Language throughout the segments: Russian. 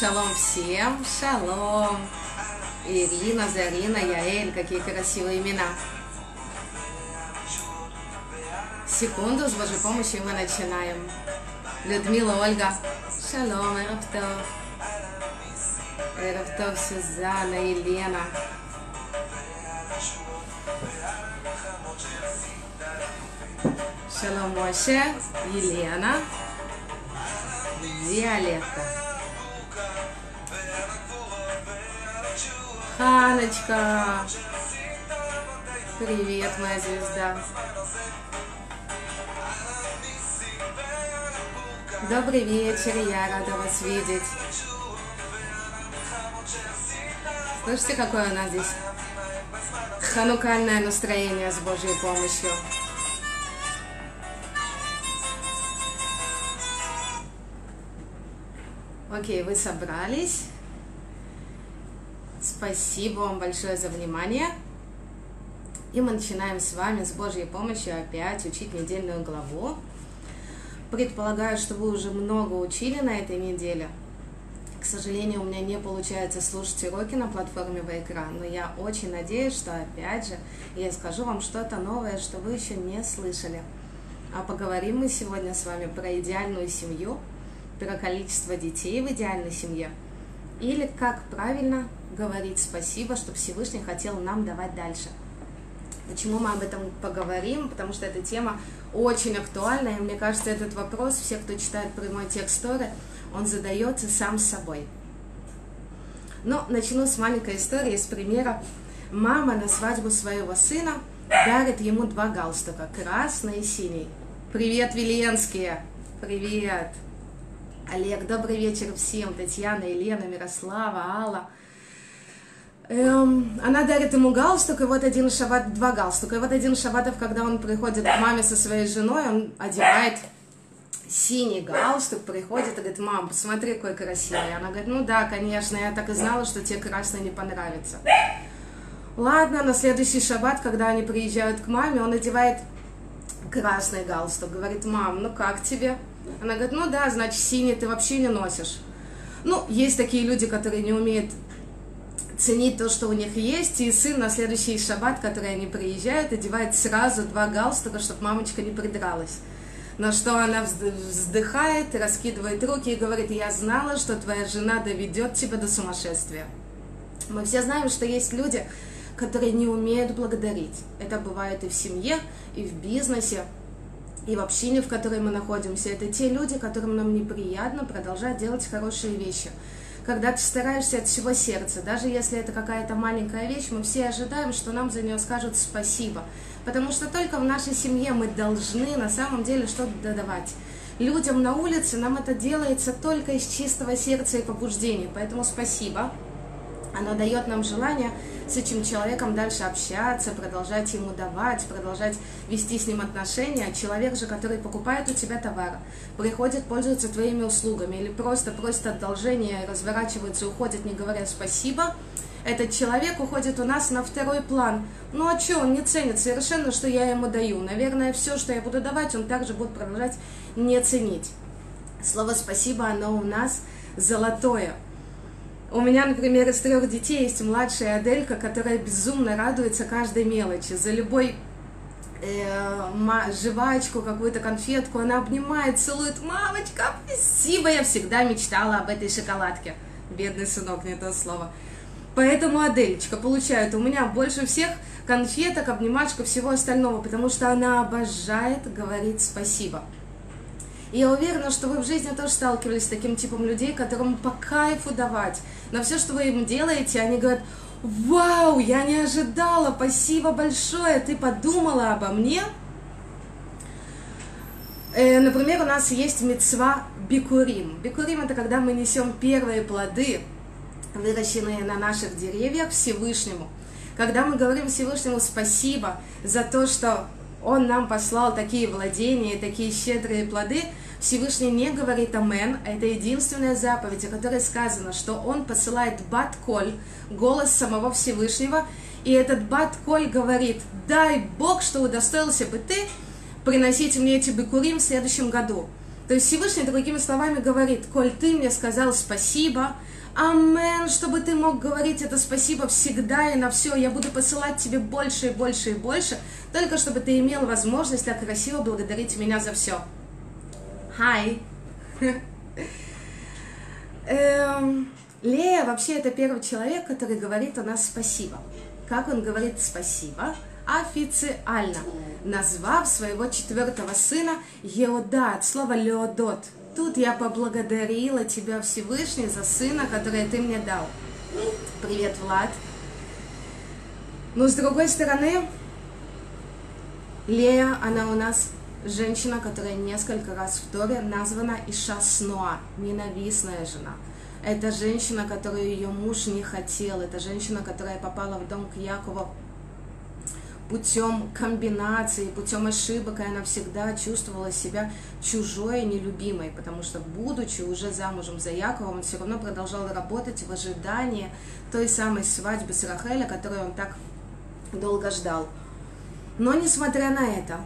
шалом всем, шалом. Ирина, Зарина, Яэль, какие красивые имена. Секунду, с Божьей помощью мы начинаем. Людмила, Ольга, шалом, Эраптов. Эраптов, Сюзанна, Елена. Шалом, Моше, Елена, Виолетта. Ханочка. Привет, моя звезда. Добрый вечер, я рада вас видеть. Слышите, какое у нас здесь ханукальное настроение с Божьей помощью. Окей, вы собрались. Спасибо вам большое за внимание. И мы начинаем с вами с Божьей помощью опять учить недельную главу. Предполагаю, что вы уже много учили на этой неделе. К сожалению, у меня не получается слушать уроки на платформе Вайкра, но я очень надеюсь, что опять же я скажу вам что-то новое, что вы еще не слышали. А поговорим мы сегодня с вами про идеальную семью, про количество детей в идеальной семье, или как правильно говорить спасибо, что Всевышний хотел нам давать дальше. Почему мы об этом поговорим? Потому что эта тема очень актуальна, и мне кажется, этот вопрос, все, кто читает прямой текст Торы, он задается сам собой. Но начну с маленькой истории, с примера. Мама на свадьбу своего сына дарит ему два галстука, красный и синий. Привет, Виленские! Привет! Олег, добрый вечер всем. Татьяна, Елена, Мирослава, Алла. Эм, она дарит ему галстук, и вот один шаббат, два галстука. И вот один шаббатов, когда он приходит к маме со своей женой, он одевает синий галстук, приходит и говорит, мам, посмотри, какой красивый. Она говорит, ну да, конечно, я так и знала, что тебе красный не понравится. Ладно, на следующий шаббат, когда они приезжают к маме, он одевает красный галстук. Говорит, мам, ну как тебе? Она говорит, ну да, значит, синий ты вообще не носишь. Ну, есть такие люди, которые не умеют ценить то, что у них есть, и сын на следующий шаббат, который они приезжают, одевает сразу два галстука, чтобы мамочка не придралась. На что она вздыхает, раскидывает руки и говорит, я знала, что твоя жена доведет тебя до сумасшествия. Мы все знаем, что есть люди, которые не умеют благодарить. Это бывает и в семье, и в бизнесе, и в общине, в которой мы находимся. Это те люди, которым нам неприятно продолжать делать хорошие вещи. Когда ты стараешься от всего сердца, даже если это какая-то маленькая вещь, мы все ожидаем, что нам за нее скажут спасибо. Потому что только в нашей семье мы должны на самом деле что-то додавать. Людям на улице нам это делается только из чистого сердца и побуждения. Поэтому спасибо. Оно дает нам желание с этим человеком дальше общаться, продолжать ему давать, продолжать вести с ним отношения. Человек же, который покупает у тебя товар, приходит пользоваться твоими услугами или просто просит одолжения, разворачивается, уходит, не говоря спасибо, этот человек уходит у нас на второй план. Ну а что, он не ценит совершенно, что я ему даю. Наверное, все, что я буду давать, он также будет продолжать не ценить. Слово «спасибо», оно у нас золотое. У меня, например, из трех детей есть младшая Аделька, которая безумно радуется каждой мелочи. За любой э, жвачку, какую-то конфетку она обнимает, целует. Мамочка, спасибо, я всегда мечтала об этой шоколадке. Бедный сынок, не то слово. Поэтому Адельчика получает у меня больше всех конфеток, обнимашек всего остального, потому что она обожает говорить спасибо. И я уверена, что вы в жизни тоже сталкивались с таким типом людей, которым по кайфу давать. На все, что вы им делаете, они говорят, вау, я не ожидала, спасибо большое, ты подумала обо мне. Э, например, у нас есть мецва бикурим. Бикурим – это когда мы несем первые плоды, выращенные на наших деревьях, Всевышнему. Когда мы говорим Всевышнему спасибо за то, что Он нам послал такие владения, такие щедрые плоды – Всевышний не говорит «Амен», а это единственная заповедь, о которой сказано, что он посылает бат-коль, голос самого Всевышнего, и этот бат-коль говорит «Дай Бог, что удостоился бы ты приносить мне эти бекурим в следующем году». То есть Всевышний другими словами говорит «Коль ты мне сказал спасибо», Амен, чтобы ты мог говорить это спасибо всегда и на все. Я буду посылать тебе больше и больше и больше, только чтобы ты имел возможность так красиво благодарить меня за все. Хай. Эм, Лея вообще это первый человек, который говорит у нас спасибо. Как он говорит спасибо? Официально, назвав своего четвертого сына Еода от слова Леодот. Тут я поблагодарила тебя, Всевышний, за сына, который ты мне дал. Привет, Влад. Но с другой стороны, Лея, она у нас женщина, которая несколько раз в Торе названа Иша Сноа, ненавистная жена. Это женщина, которую ее муж не хотел, это женщина, которая попала в дом к Якову путем комбинации, путем ошибок, и она всегда чувствовала себя чужой и нелюбимой, потому что, будучи уже замужем за Яковом, он все равно продолжал работать в ожидании той самой свадьбы с Рахеля, которую он так долго ждал. Но, несмотря на это,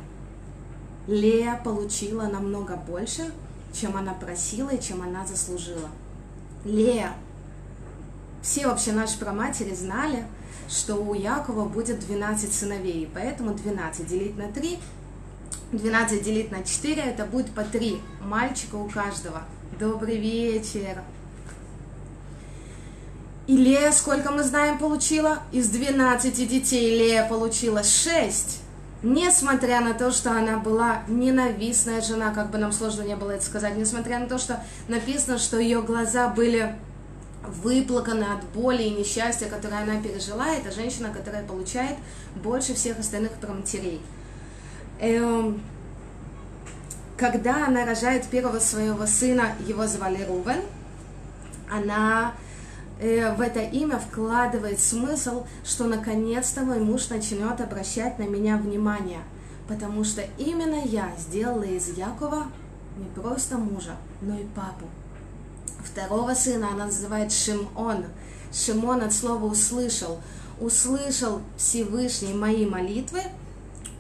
Лея получила намного больше, чем она просила и чем она заслужила. Лея, все вообще наши проматери знали, что у Якова будет 12 сыновей, поэтому 12 делить на 3, 12 делить на 4, это будет по 3 мальчика у каждого. Добрый вечер. И Лея, сколько мы знаем, получила? Из 12 детей Лея получила 6. Несмотря на то, что она была ненавистная жена, как бы нам сложно не было это сказать, несмотря на то, что написано, что ее глаза были выплакана от боли и несчастья, которое она пережила, это женщина, которая получает больше всех остальных проматерей. Эм, когда она рожает первого своего сына, его звали Рувен, она в это имя вкладывает смысл, что наконец-то мой муж начнет обращать на меня внимание, потому что именно я сделала из Якова не просто мужа, но и папу. Второго сына она называет Шимон. Шимон от слова «услышал». Услышал Всевышний мои молитвы,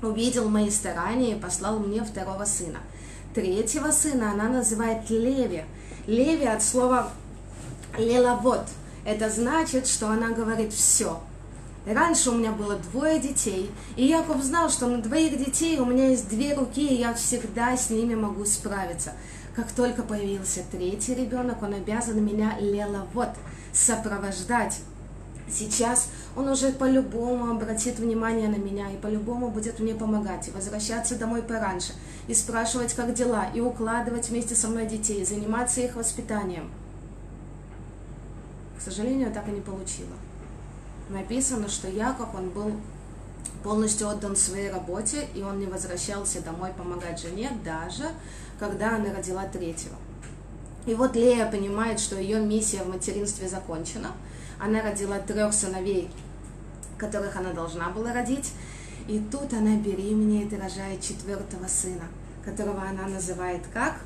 увидел мои старания и послал мне второго сына. Третьего сына она называет Леви. Леви от слова «лелавод». Это значит, что она говорит «все». Раньше у меня было двое детей, и Яков знал, что на двоих детей у меня есть две руки, и я всегда с ними могу справиться. Как только появился третий ребенок, он обязан меня леловод сопровождать. Сейчас он уже по-любому обратит внимание на меня и по-любому будет мне помогать, и возвращаться домой пораньше, и спрашивать, как дела, и укладывать вместе со мной детей, и заниматься их воспитанием. К сожалению, так и не получила. Написано, что Яков, он был полностью отдан своей работе, и он не возвращался домой помогать жене, даже когда она родила третьего. И вот Лея понимает, что ее миссия в материнстве закончена. Она родила трех сыновей, которых она должна была родить. И тут она беременеет и рожает четвертого сына, которого она называет как?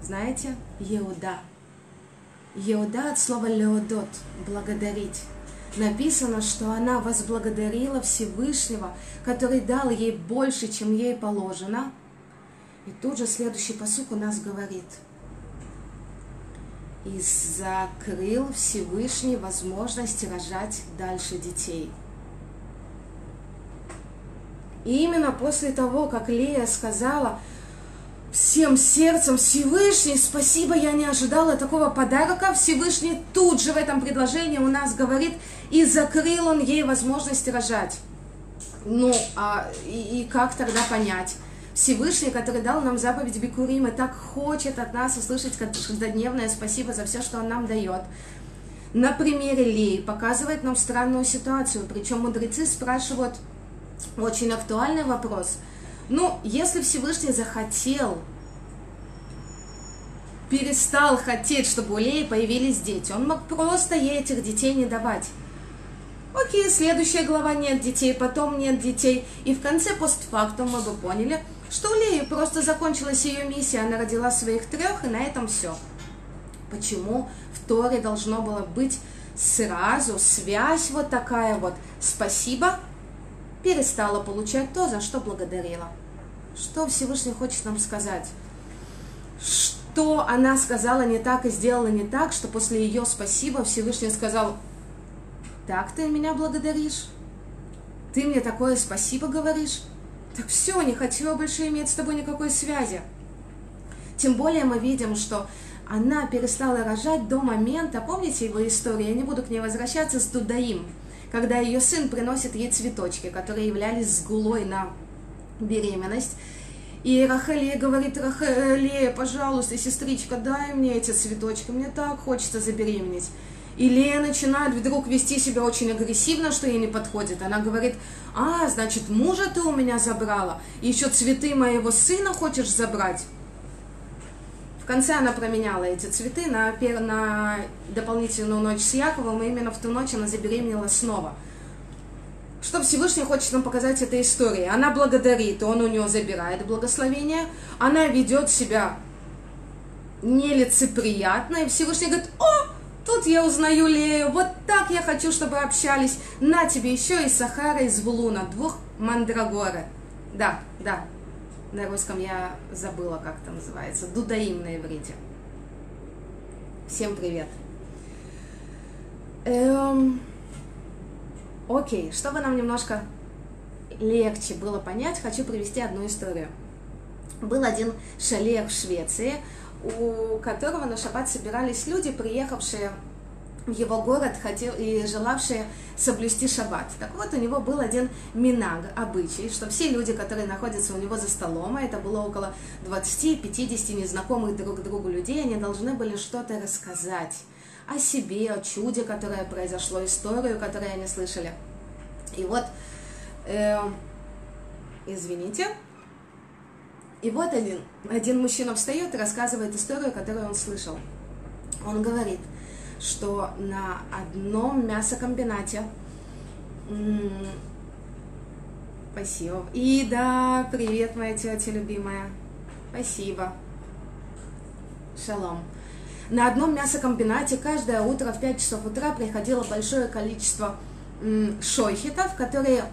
Знаете? Еуда. Еуда от слова леодот – благодарить написано, что она возблагодарила Всевышнего, который дал ей больше, чем ей положено. И тут же следующий посук у нас говорит. И закрыл Всевышний возможность рожать дальше детей. И именно после того, как Лея сказала – всем сердцем Всевышний, спасибо, я не ожидала такого подарка. Всевышний тут же в этом предложении у нас говорит, и закрыл он ей возможность рожать. Ну, а, и, и как тогда понять? Всевышний, который дал нам заповедь Бикурима, так хочет от нас услышать каждодневное спасибо за все, что он нам дает. На примере Леи показывает нам странную ситуацию, причем мудрецы спрашивают очень актуальный вопрос – ну, если Всевышний захотел, перестал хотеть, чтобы у Леи появились дети, он мог просто ей этих детей не давать. Окей, следующая глава нет детей, потом нет детей. И в конце постфактум мы бы поняли, что у Леи просто закончилась ее миссия, она родила своих трех, и на этом все. Почему в Торе должно было быть сразу связь вот такая вот «спасибо», перестала получать то, за что благодарила. Что Всевышний хочет нам сказать? Что она сказала не так и сделала не так, что после ее спасибо Всевышний сказал, так ты меня благодаришь? Ты мне такое спасибо говоришь? Так все, не хочу больше иметь с тобой никакой связи. Тем более мы видим, что она перестала рожать до момента, помните его историю, я не буду к ней возвращаться, с Дудаим, когда ее сын приносит ей цветочки, которые являлись сгулой на беременность. И Рахелия говорит, Рахелия, пожалуйста, сестричка, дай мне эти цветочки, мне так хочется забеременеть. И Лея начинает вдруг вести себя очень агрессивно, что ей не подходит. Она говорит, а, значит, мужа ты у меня забрала, и еще цветы моего сына хочешь забрать. В конце она променяла эти цветы на, на дополнительную ночь с Яковом, и именно в ту ночь она забеременела снова. Что Всевышний хочет нам показать этой историей? Она благодарит, он у нее забирает благословение, она ведет себя нелицеприятно, и Всевышний говорит, о, тут я узнаю Лею, вот так я хочу, чтобы общались, на тебе еще и Сахара из Булуна, двух мандрагоры. Да, да, на русском я забыла, как это называется. Дудаим на иврите. Всем привет. Эм... Окей, чтобы нам немножко легче было понять, хочу привести одну историю. Был один шалех в Швеции, у которого на шаббат собирались люди, приехавшие в его город хотел, и желавшие соблюсти шаббат. Так вот, у него был один минаг, обычай, что все люди, которые находятся у него за столом, а это было около 20-50 незнакомых друг другу людей, они должны были что-то рассказать о себе, о чуде, которое произошло, историю, которую они слышали. И вот, э, извините, и вот один, один мужчина встает и рассказывает историю, которую он слышал. Он говорит – что на одном мясокомбинате Спасибо. И да, привет, моя тетя любимая. Спасибо. Шалом. На одном мясокомбинате каждое утро в 5 часов утра приходило большое количество шойхитов, которые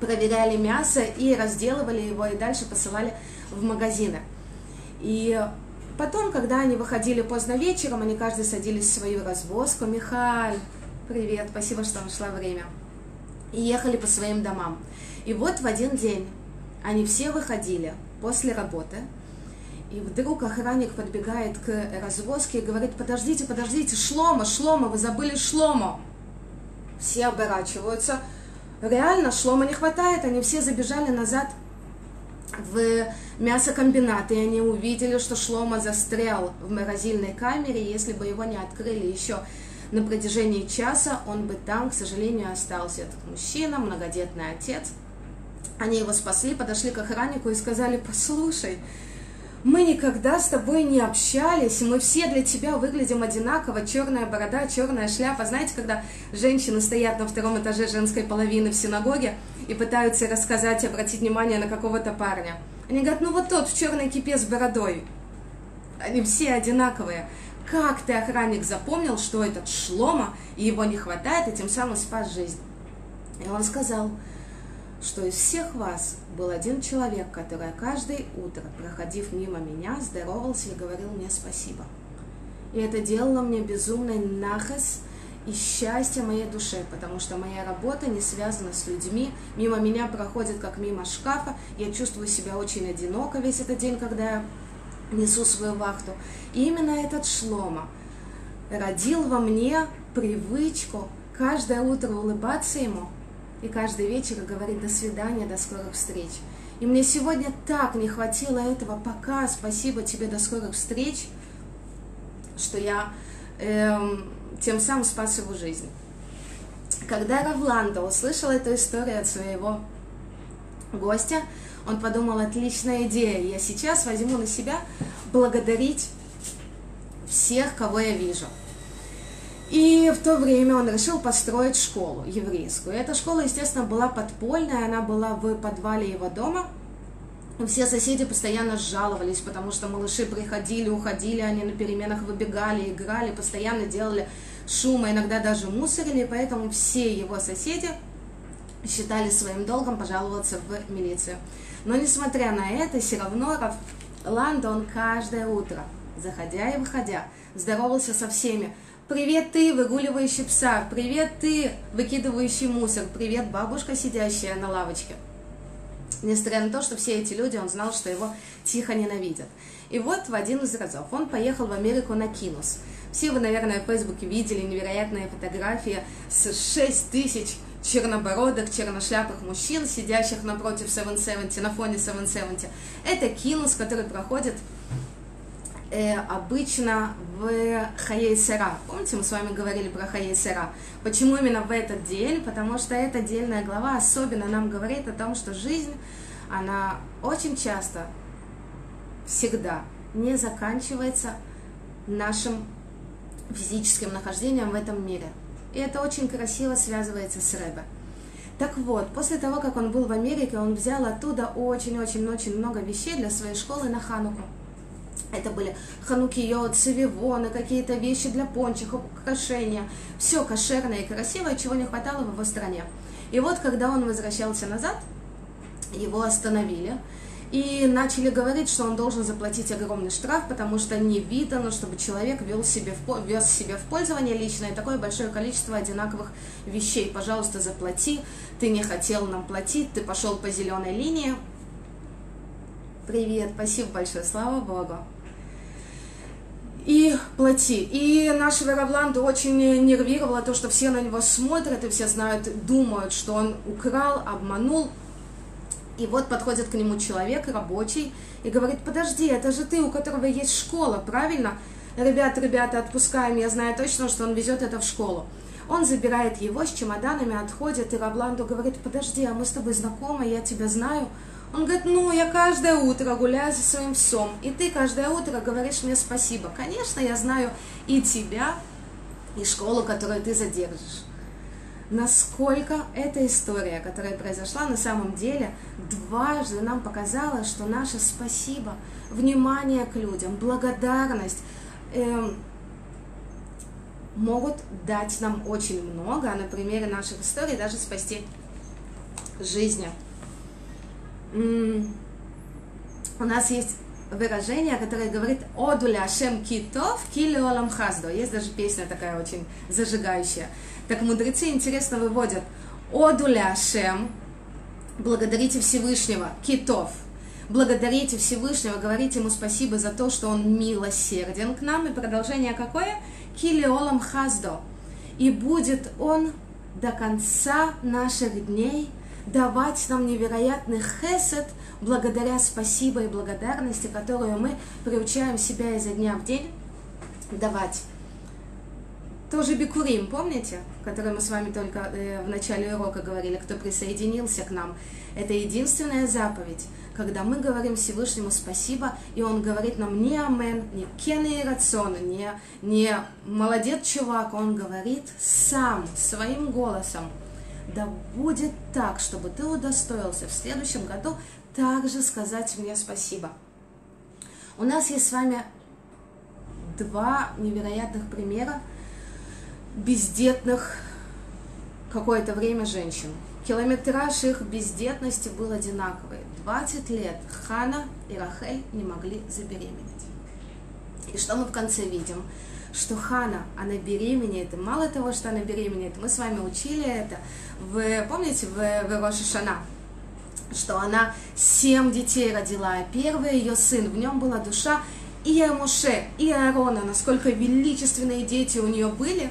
проверяли мясо и разделывали его, и дальше посылали в магазины. И Потом, когда они выходили поздно вечером, они каждый садились в свою развозку. Михаль, привет, спасибо, что нашла время. И ехали по своим домам. И вот в один день они все выходили после работы, и вдруг охранник подбегает к развозке и говорит, подождите, подождите, Шлома, Шлома, вы забыли Шлома. Все оборачиваются. Реально, Шлома не хватает, они все забежали назад в мясокомбинат, и они увидели, что Шлома застрял в морозильной камере, если бы его не открыли еще на протяжении часа, он бы там, к сожалению, остался. Этот мужчина, многодетный отец. Они его спасли, подошли к охраннику и сказали, послушай, мы никогда с тобой не общались, мы все для тебя выглядим одинаково, черная борода, черная шляпа. Знаете, когда женщины стоят на втором этаже женской половины в синагоге и пытаются рассказать, обратить внимание на какого-то парня. Они говорят, ну вот тот в черной кипе с бородой. Они все одинаковые. Как ты, охранник, запомнил, что этот шлома, и его не хватает, и тем самым спас жизнь? И он сказал, что из всех вас был один человек, который каждое утро, проходив мимо меня, здоровался и говорил мне спасибо. И это делало мне безумный нахас и счастье моей душе, потому что моя работа не связана с людьми. Мимо меня проходит, как мимо шкафа. Я чувствую себя очень одиноко весь этот день, когда я несу свою вахту. И именно этот шлома родил во мне привычку каждое утро улыбаться ему – и каждый вечер говорит «до свидания, до скорых встреч». И мне сегодня так не хватило этого пока, спасибо тебе, до скорых встреч, что я эм, тем самым спас его жизнь. Когда Равланда услышал эту историю от своего гостя, он подумал, отличная идея, я сейчас возьму на себя благодарить всех, кого я вижу – и в то время он решил построить школу еврейскую. Эта школа, естественно, была подпольная, она была в подвале его дома. Все соседи постоянно жаловались, потому что малыши приходили, уходили, они на переменах выбегали, играли, постоянно делали шум, а иногда даже мусорили, поэтому все его соседи считали своим долгом пожаловаться в милицию. Но несмотря на это, все равно Ландо он каждое утро, заходя и выходя, здоровался со всеми. «Привет ты, выгуливающий пса! Привет ты, выкидывающий мусор! Привет, бабушка, сидящая на лавочке!» Несмотря на то, что все эти люди, он знал, что его тихо ненавидят. И вот в один из разов он поехал в Америку на Кинус. Все вы, наверное, в Фейсбуке видели невероятные фотографии с 6 тысяч чернобородых, черношляпых мужчин, сидящих напротив 770, на фоне 770. Это Кинус, который проходит э, обычно в Хаей Сера. Помните, мы с вами говорили про Хаей Сера? Почему именно в этот день? Потому что эта отдельная глава особенно нам говорит о том, что жизнь, она очень часто, всегда не заканчивается нашим физическим нахождением в этом мире. И это очень красиво связывается с Рэбе. Так вот, после того, как он был в Америке, он взял оттуда очень-очень-очень много вещей для своей школы на Хануку. Это были ханукио, цививоны, какие-то вещи для пончиков, украшения. Все кошерное и красивое, чего не хватало в его стране. И вот, когда он возвращался назад, его остановили и начали говорить, что он должен заплатить огромный штраф, потому что не видно, чтобы человек вел себе в, вез себе в пользование личное такое большое количество одинаковых вещей. Пожалуйста, заплати, ты не хотел нам платить, ты пошел по зеленой линии. Привет, спасибо большое, слава Богу и плати. И нашего Равланда очень нервировало то, что все на него смотрят, и все знают, думают, что он украл, обманул. И вот подходит к нему человек рабочий и говорит, подожди, это же ты, у которого есть школа, правильно? Ребята, ребята, отпускаем, я знаю точно, что он везет это в школу. Он забирает его с чемоданами, отходит, и Рабланду говорит, подожди, а мы с тобой знакомы, я тебя знаю. Он говорит, ну, я каждое утро гуляю за своим псом, и ты каждое утро говоришь мне спасибо. Конечно, я знаю и тебя, и школу, которую ты задержишь. Насколько эта история, которая произошла на самом деле, дважды нам показала, что наше спасибо, внимание к людям, благодарность эм, могут дать нам очень много, а на примере наших историй даже спасти жизни у нас есть выражение, которое говорит «Одуля Ашем китов кили олам хаздо». Есть даже песня такая очень зажигающая. Так мудрецы интересно выводят «Одуля Ашем» благодарите Всевышнего, китов, благодарите Всевышнего, говорите ему спасибо за то, что он милосерден к нам. И продолжение какое? Кили олам хаздо. И будет он до конца наших дней – давать нам невероятный хесед благодаря спасибо и благодарности, которую мы приучаем себя изо дня в день давать. Тоже Бикурим, помните, который мы с вами только э, в начале урока говорили, кто присоединился к нам. Это единственная заповедь, когда мы говорим Всевышнему спасибо, и он говорит нам не амен, не кены и рацион, не, не молодец чувак, он говорит сам, своим голосом – да будет так, чтобы ты удостоился в следующем году также сказать мне спасибо. У нас есть с вами два невероятных примера бездетных какое-то время женщин. Километраж их бездетности был одинаковый. 20 лет Хана и Рахель не могли забеременеть. И что мы в конце видим? Что Хана, она беременеет, и мало того, что она беременеет, мы с вами учили это, в, помните, в, в Рошашана, что она семь детей родила, а первый ее сын, в нем была душа и Моше, и Аарона, насколько величественные дети у нее были,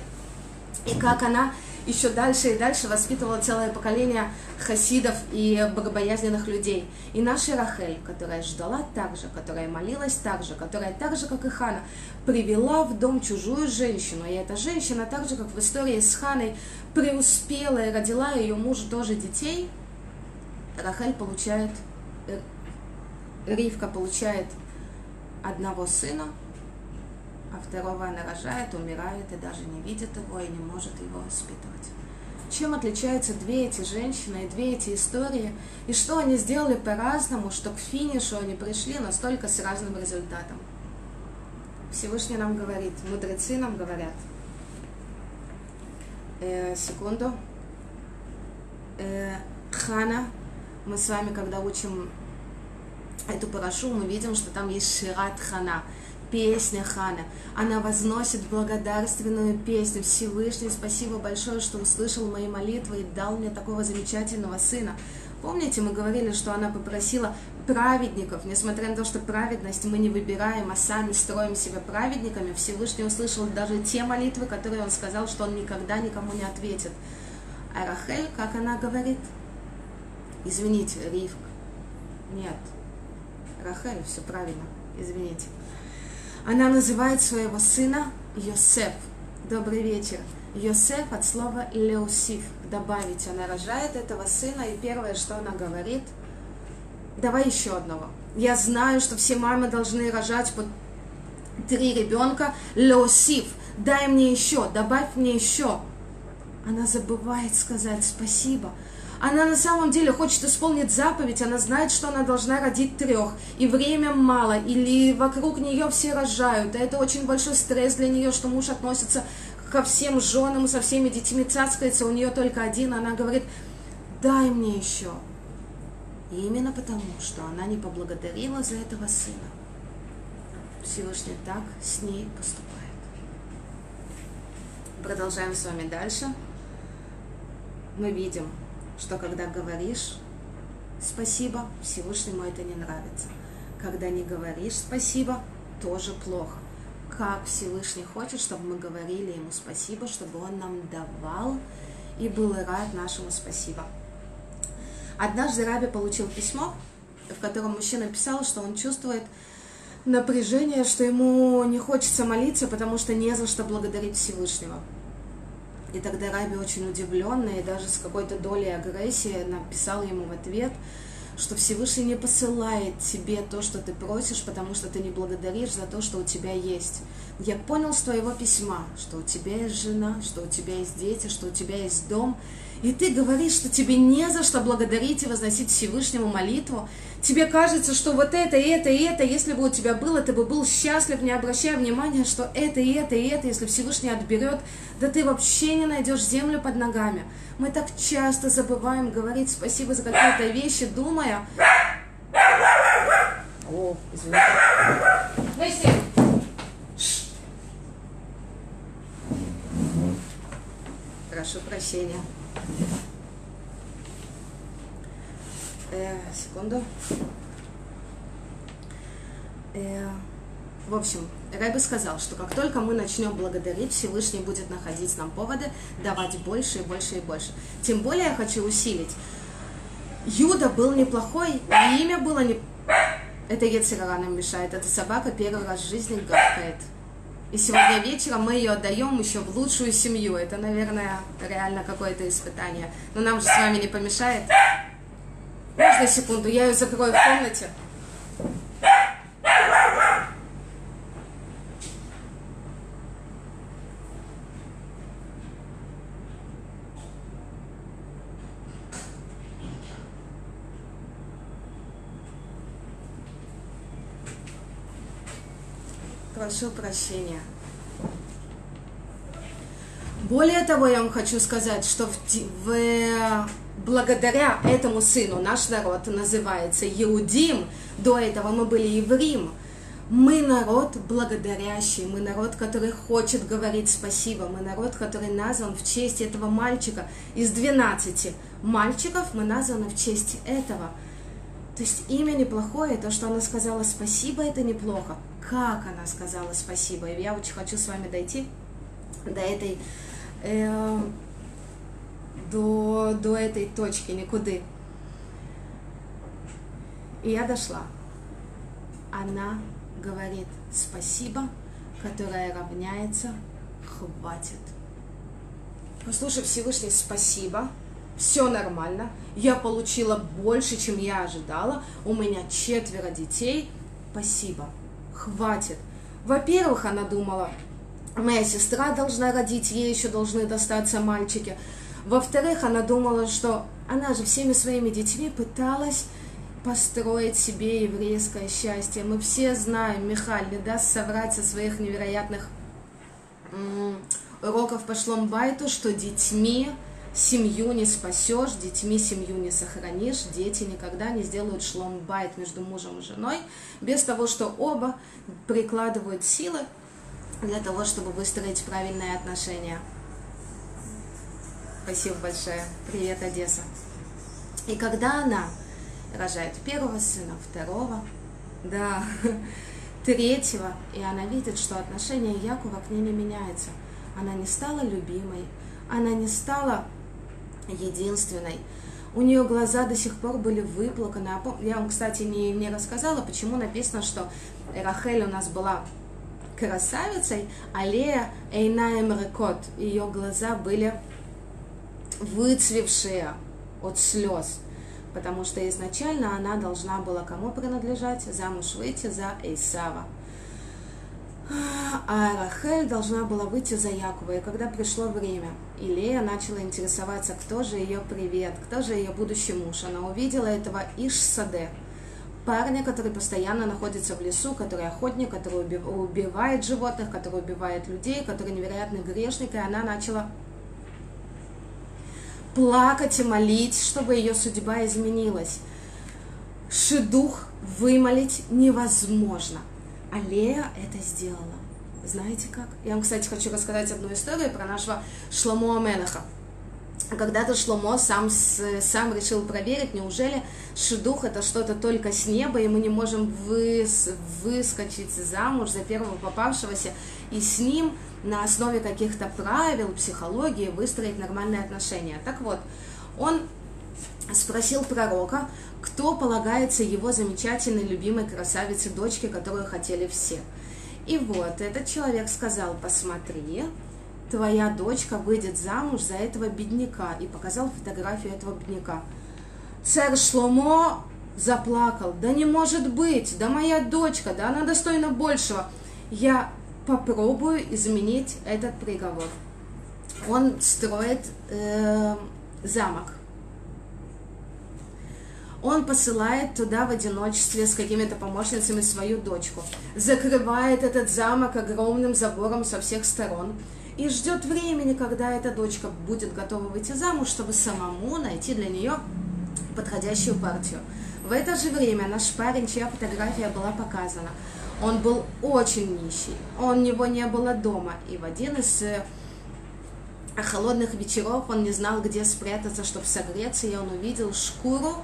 и как она еще дальше и дальше воспитывала целое поколение хасидов и богобоязненных людей. И наша Рахель, которая ждала так же, которая молилась так же, которая так же, как и Хана, привела в дом чужую женщину. И эта женщина, так же, как в истории с Ханой, преуспела и родила ее мужу тоже детей. Рахель получает, э, Ривка получает одного сына, а второго она рожает, умирает и даже не видит его и не может его воспитывать. чем отличаются две эти женщины и две эти истории, и что они сделали по-разному, что к финишу они пришли настолько с разным результатом. Всевышний нам говорит, мудрецы нам говорят. Э, секунду. Э, Хана, мы с вами, когда учим эту парашу, мы видим, что там есть Шират Хана, песня Хана. Она возносит благодарственную песню. Всевышний, спасибо большое, что услышал мои молитвы и дал мне такого замечательного сына. Помните, мы говорили, что она попросила праведников, несмотря на то, что праведность мы не выбираем, а сами строим себя праведниками, Всевышний услышал даже те молитвы, которые он сказал, что он никогда никому не ответит. А Рахель, как она говорит? Извините, Ривк. Нет. Рахель, все правильно. Извините. Она называет своего сына Йосеф. Добрый вечер. Йосеф от слова Леосиф, добавить. Она рожает этого сына, и первое, что она говорит, давай еще одного. Я знаю, что все мамы должны рожать по три ребенка. Леосиф, дай мне еще, добавь мне еще. Она забывает сказать спасибо. Она на самом деле хочет исполнить заповедь, она знает, что она должна родить трех, и время мало, или вокруг нее все рожают, и это очень большой стресс для нее, что муж относится ко всем женам, со всеми детьми цацкается, у нее только один, она говорит, дай мне еще. И именно потому, что она не поблагодарила за этого сына, Всевышний так с ней поступает. Продолжаем с вами дальше. Мы видим, что когда говоришь спасибо, Всевышнему это не нравится. Когда не говоришь спасибо, тоже плохо. Как Всевышний хочет, чтобы мы говорили ему спасибо, чтобы он нам давал и был рад нашему спасибо. Однажды Раби получил письмо, в котором мужчина писал, что он чувствует напряжение, что ему не хочется молиться, потому что не за что благодарить Всевышнего. И тогда Раби очень удивленный и даже с какой-то долей агрессии написал ему в ответ, что Всевышний не посылает тебе то, что ты просишь, потому что ты не благодаришь за то, что у тебя есть. Я понял с твоего письма, что у тебя есть жена, что у тебя есть дети, что у тебя есть дом, и ты говоришь, что тебе не за что благодарить и возносить Всевышнему молитву, тебе кажется, что вот это, и это, и это, если бы у тебя было, ты бы был счастлив, не обращая внимания, что это, и это, и это, если Всевышний отберет, да ты вообще не найдешь землю под ногами. Мы так часто забываем говорить спасибо за какие-то вещи, думая... О, извините. Настя! Прошу прощения. Э, секунду. Э, в общем, Рэбе сказал, что как только мы начнем благодарить, Всевышний будет находить нам поводы давать больше и больше и больше. Тем более я хочу усилить. Юда был неплохой, имя было не... Это Ецерара нам мешает, эта собака первый раз в жизни гавкает. И сегодня вечером мы ее отдаем еще в лучшую семью. Это, наверное, реально какое-то испытание. Но нам же с вами не помешает. Можно секунду, я ее закрою в комнате. Прошу прощения. Более того, я вам хочу сказать, что в, в благодаря этому сыну наш народ называется Иудим. До этого мы были еврим. Мы народ благодарящий, мы народ, который хочет говорить спасибо, мы народ, который назван в честь этого мальчика. Из 12 мальчиков мы названы в честь этого. То есть имя неплохое, то, что она сказала спасибо, это неплохо. Как она сказала спасибо? И я очень хочу с вами дойти до этой э, до, до этой точки никуды. И я дошла. Она говорит спасибо, которое равняется хватит. Послушай, Всевышний, спасибо, все нормально, я получила больше, чем я ожидала, у меня четверо детей, спасибо, хватит. Во-первых, она думала, моя сестра должна родить, ей еще должны достаться мальчики. Во-вторых, она думала, что она же всеми своими детьми пыталась построить себе еврейское счастье. Мы все знаем, Михаль не даст соврать со своих невероятных уроков по Шломбайту, что детьми семью не спасешь, детьми семью не сохранишь, дети никогда не сделают шломбайт между мужем и женой, без того, что оба прикладывают силы для того, чтобы выстроить правильные отношения. Спасибо большое. Привет, Одесса. И когда она рожает первого сына, второго, да, третьего, и она видит, что отношение Якова к ней не меняется. Она не стала любимой, она не стала единственной. У нее глаза до сих пор были выплаканы. Я вам, кстати, не, не рассказала, почему написано, что Рахель у нас была красавицей, а Лея Эйнаем Рекот. Ее глаза были выцвевшие от слез, потому что изначально она должна была кому принадлежать? Замуж выйти за Эйсава. А Рахель должна была выйти за Якова. И когда пришло время, и Лея начала интересоваться, кто же ее привет, кто же ее будущий муж, она увидела этого Иш-Саде, парня, который постоянно находится в лесу, который охотник, который убивает животных, который убивает людей, который невероятный грешник, и она начала плакать и молить, чтобы ее судьба изменилась. Шедух вымолить невозможно – а Лея это сделала. Знаете как? Я вам, кстати, хочу рассказать одну историю про нашего Шломо Амелаха. Когда-то Шломо сам, сам решил проверить, неужели шедух это что-то только с неба, и мы не можем выс, выскочить замуж за первого попавшегося, и с ним на основе каких-то правил, психологии выстроить нормальные отношения. Так вот, он спросил пророка, кто полагается его замечательной, любимой красавице дочке, которую хотели все. И вот этот человек сказал, посмотри, твоя дочка выйдет замуж за этого бедняка, и показал фотографию этого бедняка. Царь Шломо заплакал, да не может быть, да моя дочка, да она достойна большего. Я попробую изменить этот приговор. Он строит э, замок он посылает туда в одиночестве с какими-то помощницами свою дочку, закрывает этот замок огромным забором со всех сторон и ждет времени, когда эта дочка будет готова выйти замуж, чтобы самому найти для нее подходящую партию. В это же время наш парень, чья фотография была показана, он был очень нищий, у него не было дома, и в один из э, холодных вечеров он не знал, где спрятаться, чтобы согреться, и он увидел шкуру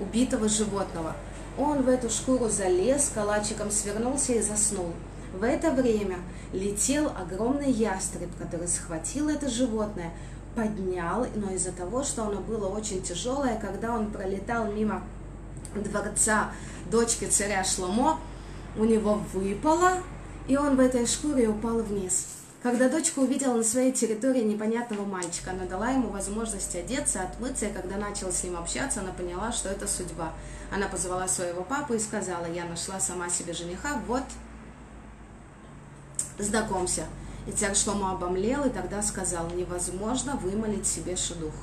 убитого животного. Он в эту шкуру залез, калачиком свернулся и заснул. В это время летел огромный ястреб, который схватил это животное, поднял, но из-за того, что оно было очень тяжелое, когда он пролетал мимо дворца дочки царя Шломо, у него выпало, и он в этой шкуре упал вниз. Когда дочка увидела на своей территории непонятного мальчика, она дала ему возможность одеться, отмыться, и когда начала с ним общаться, она поняла, что это судьба. Она позвала своего папу и сказала, я нашла сама себе жениха, вот, знакомься. И царь Шломо обомлел и тогда сказал, невозможно вымолить себе шедух.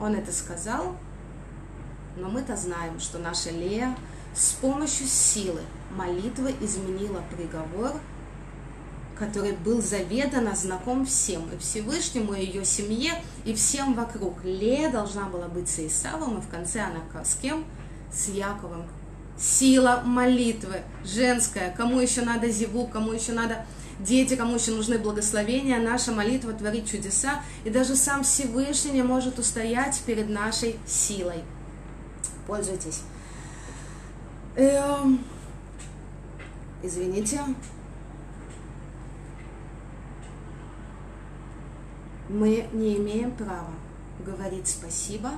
Он это сказал, но мы-то знаем, что наша Лея с помощью силы молитвы изменила приговор который был заведомо знаком всем, и Всевышнему, и ее семье, и всем вокруг. Лея должна была быть с Исавом, и в конце она с кем? С Яковом. Сила молитвы женская. Кому еще надо зиву, кому еще надо дети, кому еще нужны благословения, наша молитва творит чудеса, и даже сам Всевышний не может устоять перед нашей силой. Пользуйтесь. Эм... Извините. Мы не имеем права говорить спасибо,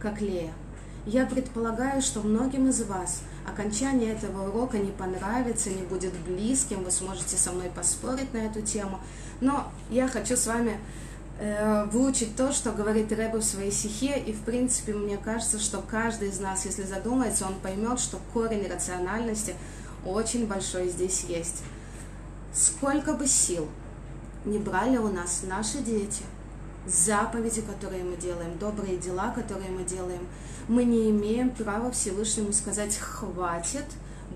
как Лея. Я предполагаю, что многим из вас окончание этого урока не понравится, не будет близким, вы сможете со мной поспорить на эту тему, но я хочу с вами э, выучить то, что говорит Рэбе в своей стихе, и в принципе мне кажется, что каждый из нас, если задумается, он поймет, что корень рациональности очень большой здесь есть. Сколько бы сил, не брали у нас наши дети, заповеди, которые мы делаем, добрые дела, которые мы делаем, мы не имеем права Всевышнему сказать «хватит»,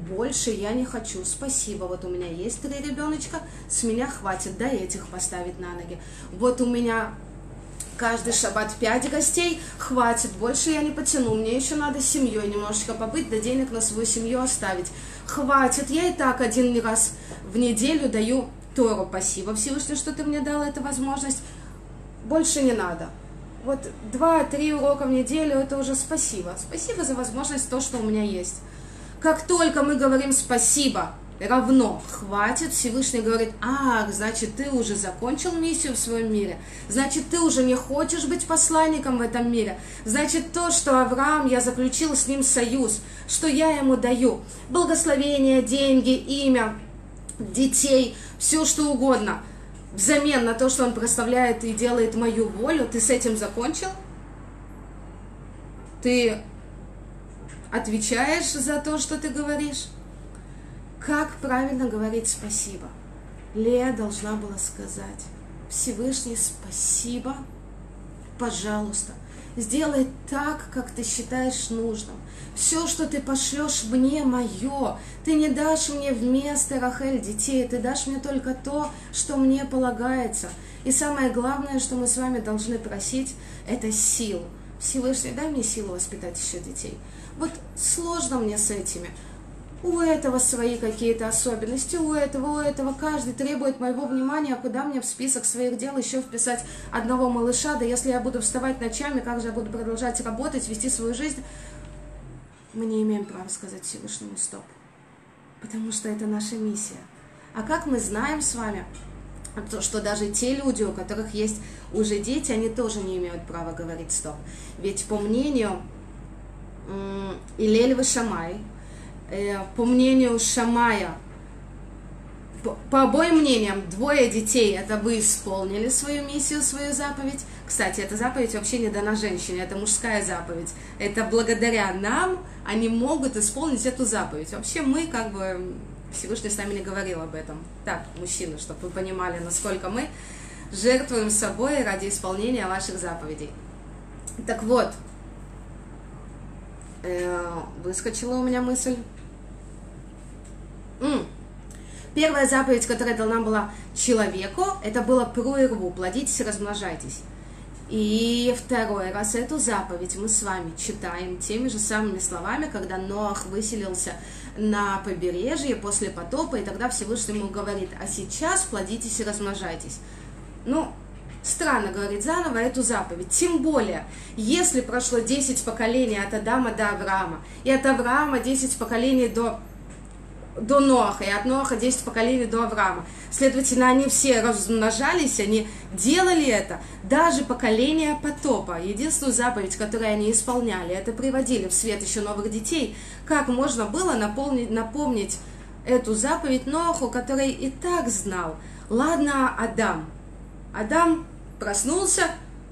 больше я не хочу, спасибо, вот у меня есть три ребеночка, с меня хватит, да, этих поставить на ноги. Вот у меня каждый шаббат пять гостей, хватит, больше я не потяну, мне еще надо с семьей немножечко побыть, да денег на свою семью оставить. Хватит, я и так один раз в неделю даю Тору, спасибо Всевышний, что ты мне дал эту возможность, больше не надо. Вот два-три урока в неделю, это уже спасибо. Спасибо за возможность, то, что у меня есть. Как только мы говорим спасибо, равно хватит, Всевышний говорит, ах, значит, ты уже закончил миссию в своем мире, значит, ты уже не хочешь быть посланником в этом мире, значит, то, что Авраам, я заключил с ним союз, что я ему даю, благословение, деньги, имя, детей, все что угодно, взамен на то, что он прославляет и делает мою волю, ты с этим закончил? Ты отвечаешь за то, что ты говоришь? Как правильно говорить спасибо? Лея должна была сказать, Всевышний, спасибо, пожалуйста, сделай так, как ты считаешь нужным. Все, что ты пошлешь мне, мое. Ты не дашь мне вместо Рахель детей, ты дашь мне только то, что мне полагается. И самое главное, что мы с вами должны просить, это сил. Всевышний, дай мне силу воспитать еще детей. Вот сложно мне с этими. У этого свои какие-то особенности, у этого, у этого. Каждый требует моего внимания, куда мне в список своих дел еще вписать одного малыша. Да если я буду вставать ночами, как же я буду продолжать работать, вести свою жизнь? Мы не имеем права сказать Всевышнему стоп. Потому что это наша миссия. А как мы знаем с вами, что даже те люди, у которых есть уже дети, они тоже не имеют права говорить стоп. Ведь по мнению Илель Шамай, э, по мнению Шамая, по обоим мнениям, двое детей, это вы исполнили свою миссию, свою заповедь. Кстати, эта заповедь вообще не дана женщине, это мужская заповедь. Это благодаря нам они могут исполнить эту заповедь. Вообще мы как бы, Всевышний с нами не говорил об этом. Так, мужчины, чтобы вы понимали, насколько мы жертвуем собой ради исполнения ваших заповедей. Так вот, э, выскочила у меня мысль. Первая заповедь, которая дана была человеку, это было про рву, плодитесь и размножайтесь. И второй раз эту заповедь мы с вами читаем теми же самыми словами, когда Ноах выселился на побережье после потопа, и тогда Всевышний ему говорит, а сейчас плодитесь и размножайтесь. Ну, Странно говорить заново эту заповедь. Тем более, если прошло 10 поколений от Адама до Авраама, и от Авраама 10 поколений до, до Ноаха, и от Ноаха 10 поколений до Авраама. Следовательно, они все размножались, они делали это. Даже поколение потопа. Единственную заповедь, которую они исполняли, это приводили в свет еще новых детей. Как можно было наполнить, напомнить эту заповедь Ноху, который и так знал. Ладно, Адам. Адам Проснулся,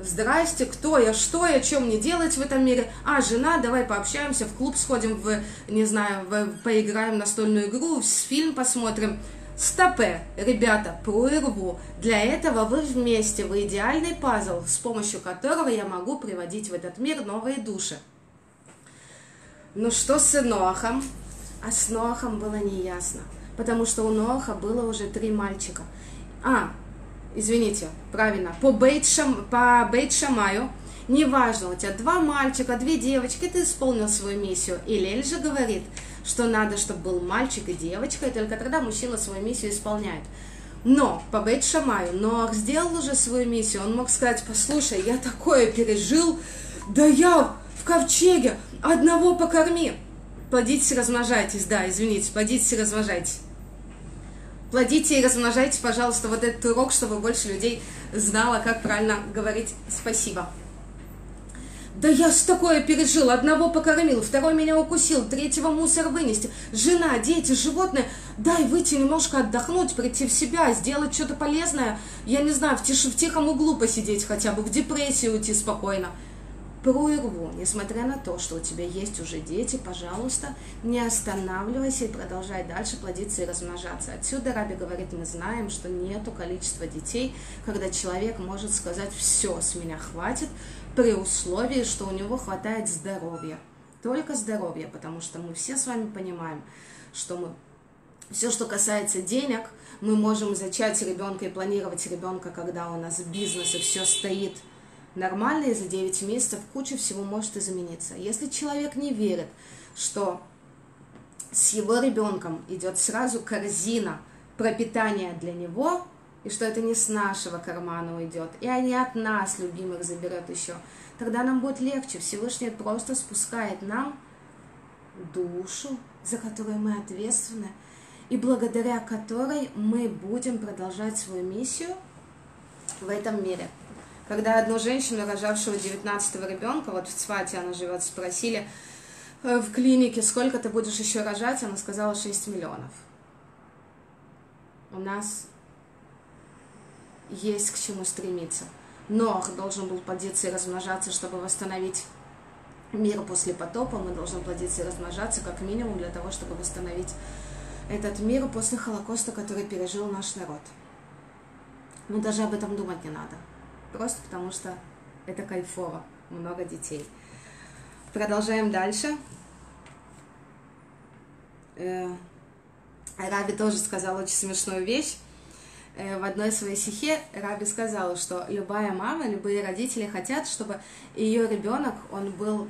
здрасте, кто я, что я, чем мне делать в этом мире? А, жена, давай пообщаемся, в клуб сходим, в, не знаю, в, поиграем настольную игру, фильм посмотрим. Стопе, ребята, прорву. Для этого вы вместе, вы идеальный пазл, с помощью которого я могу приводить в этот мир новые души. Ну что с Ноахом? А с Ноахом было неясно, потому что у Ноаха было уже три мальчика. А, извините, правильно, по Бейт, по Бейт Шамаю, неважно, у тебя два мальчика, две девочки, ты исполнил свою миссию. И Лель же говорит, что надо, чтобы был мальчик и девочка, и только тогда мужчина свою миссию исполняет. Но по Бейт Шамаю Ноах сделал уже свою миссию, он мог сказать, послушай, я такое пережил, да я в ковчеге одного покорми. Плодитесь, размножайтесь, да, извините, плодитесь размножайтесь плодите и размножайте, пожалуйста, вот этот урок, чтобы больше людей знало, как правильно говорить спасибо. Да я с такое пережил, одного покормил, второй меня укусил, третьего мусор вынести, жена, дети, животные, дай выйти немножко отдохнуть, прийти в себя, сделать что-то полезное, я не знаю, в, тиш, в тихом углу посидеть хотя бы, в депрессию уйти спокойно. Прорву, несмотря на то, что у тебя есть уже дети, пожалуйста, не останавливайся и продолжай дальше плодиться и размножаться. Отсюда Раби говорит, мы знаем, что нету количества детей, когда человек может сказать, все, с меня хватит, при условии, что у него хватает здоровья. Только здоровья, потому что мы все с вами понимаем, что мы все, что касается денег, мы можем зачать ребенка и планировать ребенка, когда у нас бизнес и все стоит – нормально, и за 9 месяцев куча всего может измениться. Если человек не верит, что с его ребенком идет сразу корзина пропитания для него, и что это не с нашего кармана уйдет, и они от нас, любимых, заберет еще, тогда нам будет легче. Всевышний просто спускает нам душу, за которую мы ответственны, и благодаря которой мы будем продолжать свою миссию в этом мире. Когда одну женщину, рожавшую 19-го ребенка, вот в Цвате она живет, спросили э, в клинике, сколько ты будешь еще рожать, она сказала 6 миллионов. У нас есть к чему стремиться. Нох должен был плодиться и размножаться, чтобы восстановить мир после потопа. Мы должны плодиться и размножаться как минимум для того, чтобы восстановить этот мир после Холокоста, который пережил наш народ. Но даже об этом думать не надо. Просто потому что это кайфово, много детей. Продолжаем дальше. Э, Раби тоже сказал очень смешную вещь. Э, в одной своей стихе Раби сказал, что любая мама, любые родители хотят, чтобы ее ребенок, он был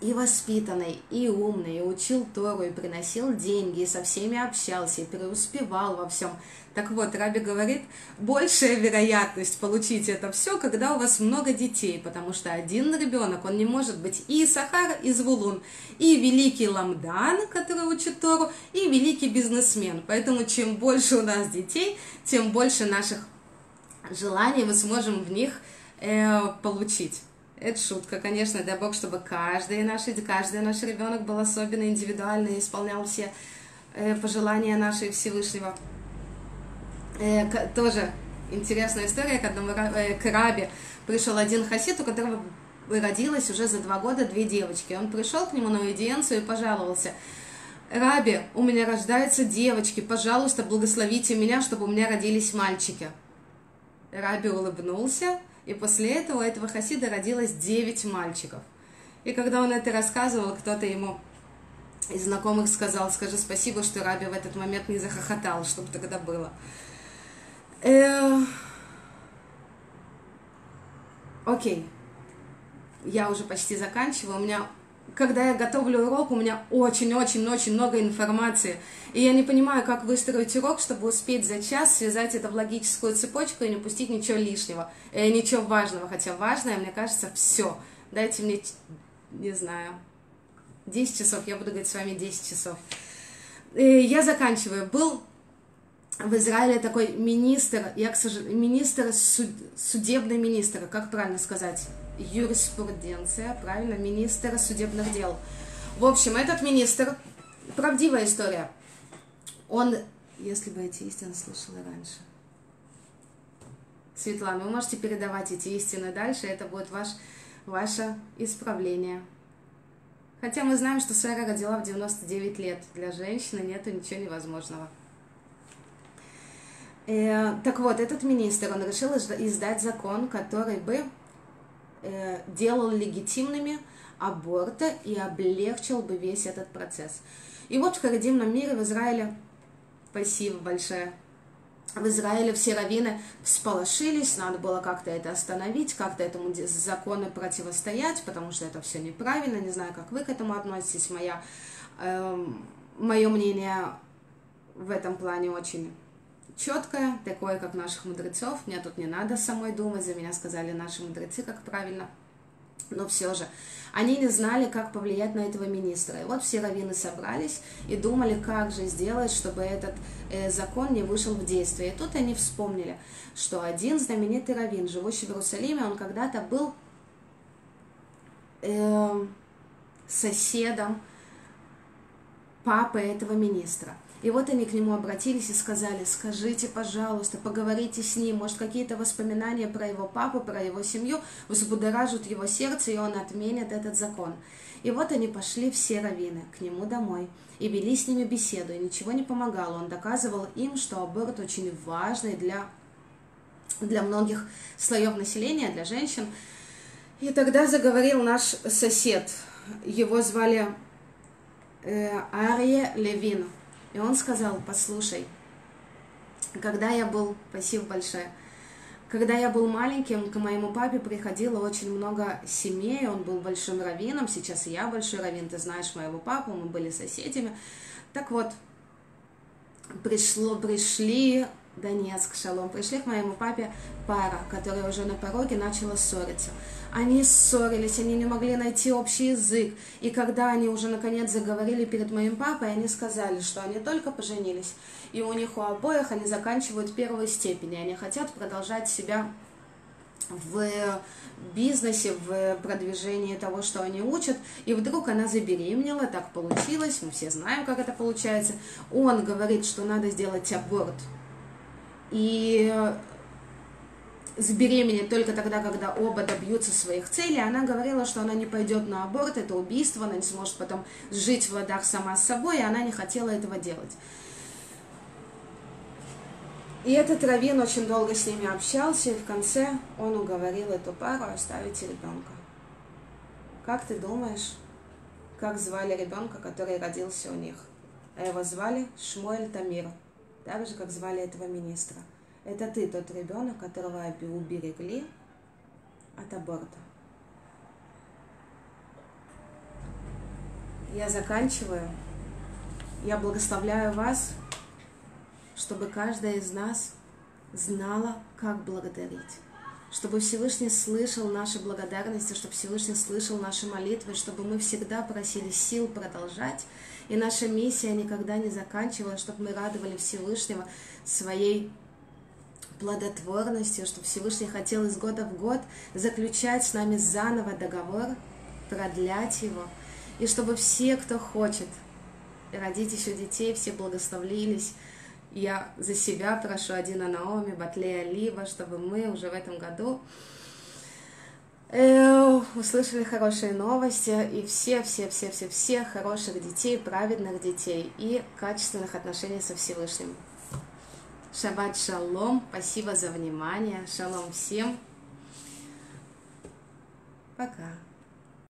и воспитанный, и умный, и учил Тору, и приносил деньги, и со всеми общался, и преуспевал во всем. Так вот, Раби говорит, большая вероятность получить это все, когда у вас много детей, потому что один ребенок, он не может быть и Сахар, и Звулун, и великий Ламдан, который учит Тору, и великий бизнесмен. Поэтому чем больше у нас детей, тем больше наших желаний мы сможем в них э, получить. Это шутка, конечно, дай Бог, чтобы каждый наш, каждый наш ребенок был особенно индивидуальный и исполнял все э, пожелания нашей Всевышнего. Э, тоже интересная история, к одному э, к пришел один хасид, у которого родилось уже за два года две девочки. Он пришел к нему на аудиенцию и пожаловался. Раби, у меня рождаются девочки, пожалуйста, благословите меня, чтобы у меня родились мальчики. Раби улыбнулся, и после этого у этого хасида родилось 9 мальчиков. И когда он это рассказывал, кто-то ему из знакомых сказал, скажи спасибо, что Раби в этот момент не захохотал, чтобы тогда было. Э... Окей. Я уже почти заканчиваю. У меня когда я готовлю урок, у меня очень-очень-очень много информации. И я не понимаю, как выстроить урок, чтобы успеть за час связать это в логическую цепочку и не упустить ничего лишнего, э, ничего важного. Хотя важное, мне кажется, все. Дайте мне, не знаю, 10 часов, я буду говорить с вами 10 часов. И э, я заканчиваю. Был в Израиле такой министр, я, к сожалению, министр, суд, судебный министр, как правильно сказать? Юриспруденция, правильно, министра судебных дел. В общем, этот министр, правдивая история, он, если бы эти истины слышала раньше, Светлана, вы можете передавать эти истины дальше, это будет ваш, ваше исправление. Хотя мы знаем, что Сара родила в 99 лет. Для женщины нету ничего невозможного. Э, так вот, этот министр, он решил издать закон, который бы Э, делал легитимными аборты и облегчил бы весь этот процесс. И вот в харидимном мире в Израиле, спасибо большое, в Израиле все раввины всполошились, надо было как-то это остановить, как-то этому закону противостоять, потому что это все неправильно, не знаю, как вы к этому относитесь, моя, э, эм, мое мнение в этом плане очень четкое, такое, как наших мудрецов. Мне тут не надо самой думать, за меня сказали наши мудрецы, как правильно. Но все же, они не знали, как повлиять на этого министра. И вот все раввины собрались и думали, как же сделать, чтобы этот э, закон не вышел в действие. И тут они вспомнили, что один знаменитый раввин, живущий в Иерусалиме, он когда-то был э, соседом папы этого министра. И вот они к нему обратились и сказали, скажите, пожалуйста, поговорите с ним, может, какие-то воспоминания про его папу, про его семью взбудоражат его сердце, и он отменит этот закон. И вот они пошли все раввины к нему домой и вели с ними беседу, и ничего не помогало. Он доказывал им, что аборт очень важный для, для многих слоев населения, для женщин. И тогда заговорил наш сосед, его звали э, Ария Левин. И он сказал, послушай, когда я был, спасибо большое, когда я был маленьким, к моему папе приходило очень много семей, он был большим раввином, сейчас и я большой раввин, ты знаешь моего папу, мы были соседями. Так вот, пришло, пришли Донецк, Шалом, пришли к моему папе пара, которая уже на пороге начала ссориться. Они ссорились, они не могли найти общий язык. И когда они уже наконец заговорили перед моим папой, они сказали, что они только поженились. И у них у обоих они заканчивают первую степень, и они хотят продолжать себя в бизнесе, в продвижении того, что они учат, и вдруг она забеременела, так получилось, мы все знаем, как это получается. Он говорит, что надо сделать аборт, и забеременеть только тогда, когда оба добьются своих целей. Она говорила, что она не пойдет на аборт, это убийство, она не сможет потом жить в ладах сама с собой, и она не хотела этого делать. И этот раввин очень долго с ними общался, и в конце он уговорил эту пару оставить ребенка. Как ты думаешь, как звали ребенка, который родился у них? А его звали Шмуэль Тамир, так же, как звали этого министра – это ты тот ребенок, которого уберегли от аборта. Я заканчиваю. Я благословляю вас, чтобы каждая из нас знала, как благодарить. Чтобы Всевышний слышал наши благодарности, чтобы Всевышний слышал наши молитвы, чтобы мы всегда просили сил продолжать, и наша миссия никогда не заканчивалась, чтобы мы радовали Всевышнего своей плодотворностью, чтобы Всевышний хотел из года в год заключать с нами заново договор, продлять его, и чтобы все, кто хочет родить еще детей, все благословлились. Я за себя прошу Адина Наоми, Батлея Лива, чтобы мы уже в этом году услышали хорошие новости и все-все-все-все-все хороших детей, праведных детей и качественных отношений со Всевышним. Шаббат шалом. Спасибо за внимание. Шалом всем. Пока.